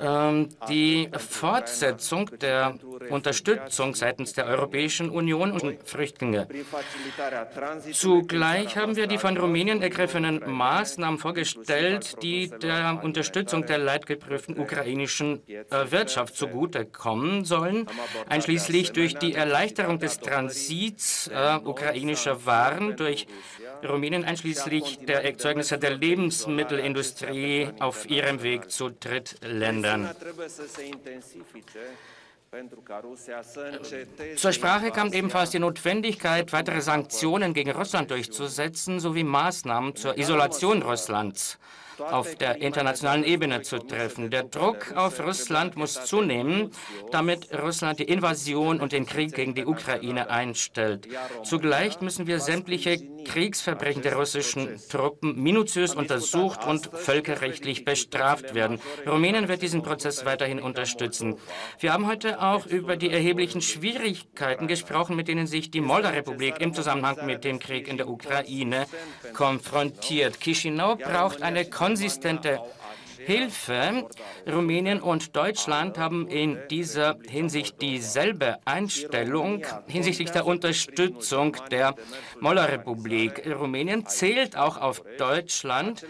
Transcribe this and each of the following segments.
ähm, die Fortsetzung der Unterstützung seitens der Europäischen Union und Flüchtlinge. Zugleich haben wir die von Rumänien ergriffenen Maßnahmen vorgestellt, die der Unterstützung der leidgeprüften ukrainischen äh, Wirtschaft zugutekommen sollen, einschließlich durch die Erleichterung des Transits äh, ukrainischer Waren durch Rumänien einschließlich der Erzeugnisse der Lebensmittelindustrie auf ihrem Weg zu Drittländern. Zur Sprache kam ebenfalls die Notwendigkeit, weitere Sanktionen gegen Russland durchzusetzen sowie Maßnahmen zur Isolation Russlands auf der internationalen Ebene zu treffen. Der Druck auf Russland muss zunehmen, damit Russland die Invasion und den Krieg gegen die Ukraine einstellt. Zugleich müssen wir sämtliche Kriegsverbrechen der russischen Truppen minutiös untersucht und völkerrechtlich bestraft werden. Rumänien wird diesen Prozess weiterhin unterstützen. Wir haben heute auch über die erheblichen Schwierigkeiten gesprochen, mit denen sich die Moldau-Republik im Zusammenhang mit dem Krieg in der Ukraine konfrontiert. Chisinau braucht eine konsistente Hilfe. Rumänien und Deutschland haben in dieser Hinsicht dieselbe Einstellung hinsichtlich der Unterstützung der Moller-Republik. Rumänien zählt auch auf Deutschland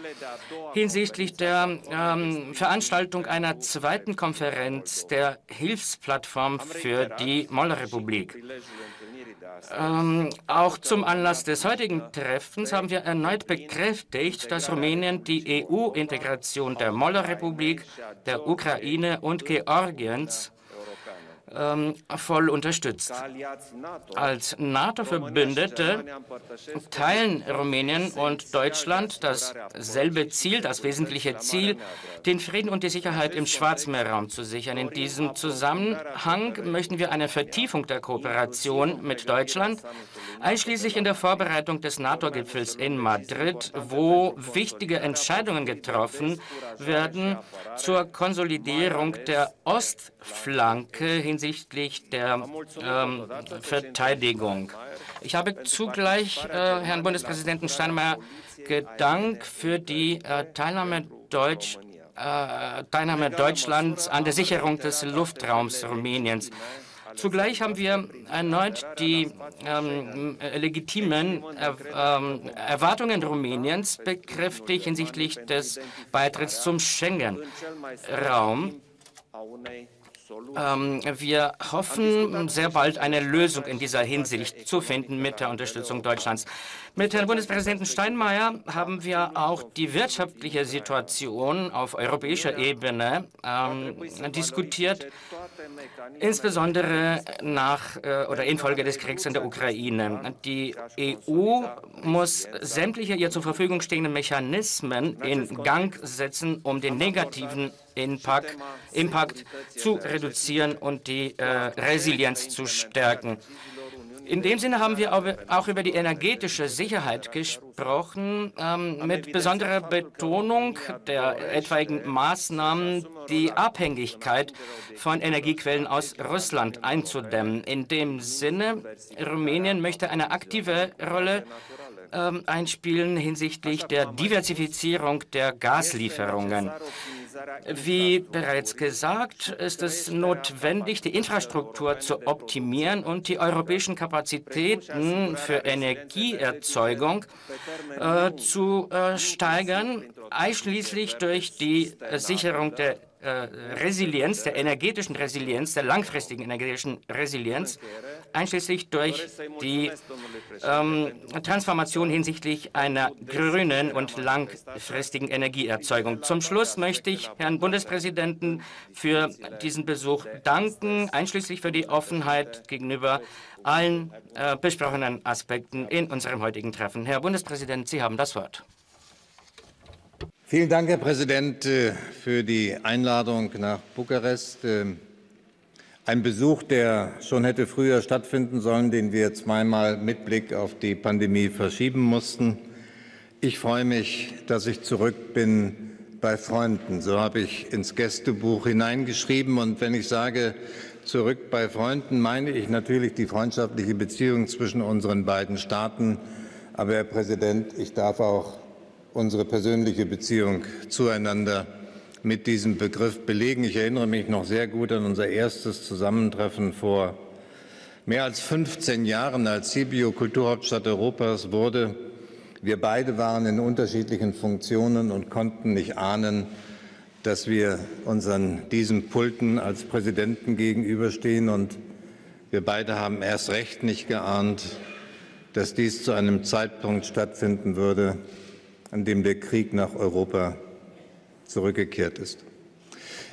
hinsichtlich der ähm, Veranstaltung einer zweiten Konferenz der Hilfsplattform für die Moller-Republik. Ähm, auch zum Anlass des heutigen Treffens haben wir erneut bekräftigt, dass Rumänien die EU-Integration der Moller-Republik, der Ukraine und Georgiens ähm, voll unterstützt. Als NATO-Verbündete teilen Rumänien und Deutschland dasselbe Ziel, das wesentliche Ziel, den Frieden und die Sicherheit im Schwarzmeerraum zu sichern. In diesem Zusammenhang möchten wir eine Vertiefung der Kooperation mit Deutschland, einschließlich in der Vorbereitung des NATO-Gipfels in Madrid, wo wichtige Entscheidungen getroffen werden zur Konsolidierung der Ostflanke hinsichtlich der ähm, Verteidigung. Ich habe zugleich äh, Herrn Bundespräsidenten Steinmeier gedankt für die äh, Teilnahme Deutsch äh, Teilnahme Deutschlands an der Sicherung des Luftraums Rumäniens. Zugleich haben wir erneut die ähm, legitimen er, ähm, Erwartungen Rumäniens bekräftigt hinsichtlich des Beitritts zum Schengen-Raum. Ähm, wir hoffen, sehr bald eine Lösung in dieser Hinsicht zu finden mit der Unterstützung Deutschlands. Mit Herrn Bundespräsidenten Steinmeier haben wir auch die wirtschaftliche Situation auf europäischer Ebene ähm, diskutiert, insbesondere nach äh, oder infolge des Kriegs in der Ukraine. Die EU muss sämtliche ihr zur Verfügung stehenden Mechanismen in Gang setzen, um den negativen Impact, Impact zu reduzieren und die äh, Resilienz zu stärken. In dem Sinne haben wir auch über die energetische Sicherheit gesprochen, ähm, mit besonderer Betonung der etwaigen Maßnahmen, die Abhängigkeit von Energiequellen aus Russland einzudämmen. In dem Sinne, Rumänien möchte eine aktive Rolle ähm, einspielen hinsichtlich der Diversifizierung der Gaslieferungen. Wie bereits gesagt, ist es notwendig, die Infrastruktur zu optimieren und die europäischen Kapazitäten für Energieerzeugung äh, zu äh, steigern, einschließlich durch die Sicherung der äh, Resilienz, der energetischen Resilienz, der langfristigen energetischen Resilienz einschließlich durch die ähm, Transformation hinsichtlich einer grünen und langfristigen Energieerzeugung. Zum Schluss möchte ich Herrn Bundespräsidenten für diesen Besuch danken, einschließlich für die Offenheit gegenüber allen äh, besprochenen Aspekten in unserem heutigen Treffen. Herr Bundespräsident, Sie haben das Wort. Vielen Dank, Herr Präsident, äh, für die Einladung nach Bukarest. Ähm, ein Besuch, der schon hätte früher stattfinden sollen, den wir zweimal mit Blick auf die Pandemie verschieben mussten. Ich freue mich, dass ich zurück bin bei Freunden. So habe ich ins Gästebuch hineingeschrieben. Und wenn ich sage, zurück bei Freunden, meine ich natürlich die freundschaftliche Beziehung zwischen unseren beiden Staaten. Aber, Herr Präsident, ich darf auch unsere persönliche Beziehung zueinander mit diesem Begriff belegen. Ich erinnere mich noch sehr gut an unser erstes Zusammentreffen vor mehr als 15 Jahren, als Sibiu Kulturhauptstadt Europas wurde. Wir beide waren in unterschiedlichen Funktionen und konnten nicht ahnen, dass wir uns an diesen Pulten als Präsidenten gegenüberstehen. Und wir beide haben erst recht nicht geahnt, dass dies zu einem Zeitpunkt stattfinden würde, an dem der Krieg nach Europa zurückgekehrt ist.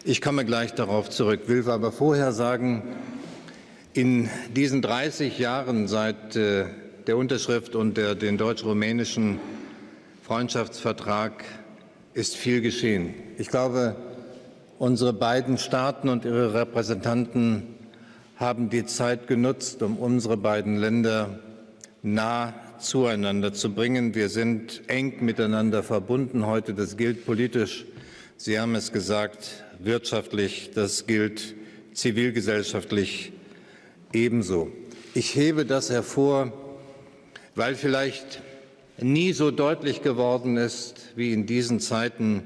Ich komme gleich darauf zurück, will aber vorher sagen, in diesen 30 Jahren seit äh, der Unterschrift unter den deutsch-rumänischen Freundschaftsvertrag ist viel geschehen. Ich glaube, unsere beiden Staaten und ihre Repräsentanten haben die Zeit genutzt, um unsere beiden Länder nah zueinander zu bringen. Wir sind eng miteinander verbunden heute. Das gilt politisch. Sie haben es gesagt, wirtschaftlich. Das gilt zivilgesellschaftlich ebenso. Ich hebe das hervor, weil vielleicht nie so deutlich geworden ist wie in diesen Zeiten,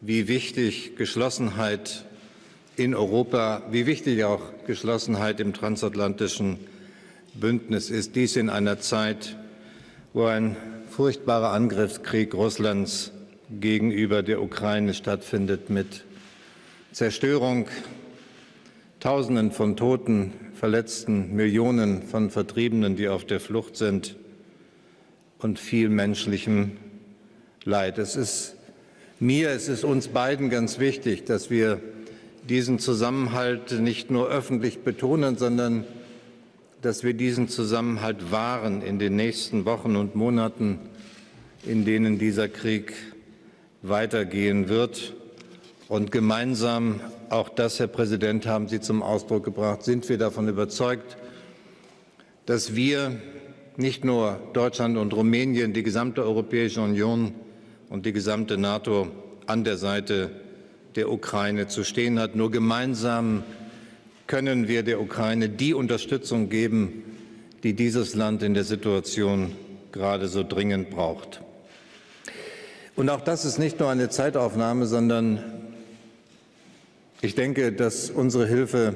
wie wichtig Geschlossenheit in Europa, wie wichtig auch Geschlossenheit im transatlantischen Bündnis ist. Dies in einer Zeit, wo ein furchtbarer Angriffskrieg Russlands gegenüber der Ukraine stattfindet mit Zerstörung, Tausenden von Toten, Verletzten, Millionen von Vertriebenen, die auf der Flucht sind und viel menschlichem Leid. Es ist mir, es ist uns beiden ganz wichtig, dass wir diesen Zusammenhalt nicht nur öffentlich betonen, sondern dass wir diesen Zusammenhalt wahren in den nächsten Wochen und Monaten, in denen dieser Krieg weitergehen wird. Und gemeinsam, auch das, Herr Präsident, haben Sie zum Ausdruck gebracht, sind wir davon überzeugt, dass wir nicht nur Deutschland und Rumänien, die gesamte Europäische Union und die gesamte NATO an der Seite der Ukraine zu stehen hat. Nur gemeinsam können wir der Ukraine die Unterstützung geben, die dieses Land in der Situation gerade so dringend braucht. Und auch das ist nicht nur eine Zeitaufnahme, sondern ich denke, dass unsere Hilfe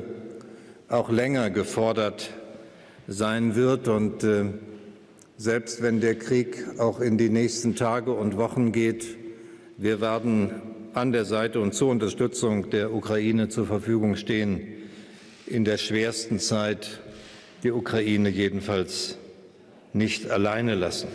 auch länger gefordert sein wird. Und äh, selbst wenn der Krieg auch in die nächsten Tage und Wochen geht, wir werden an der Seite und zur Unterstützung der Ukraine zur Verfügung stehen, in der schwersten Zeit die Ukraine jedenfalls nicht alleine lassen.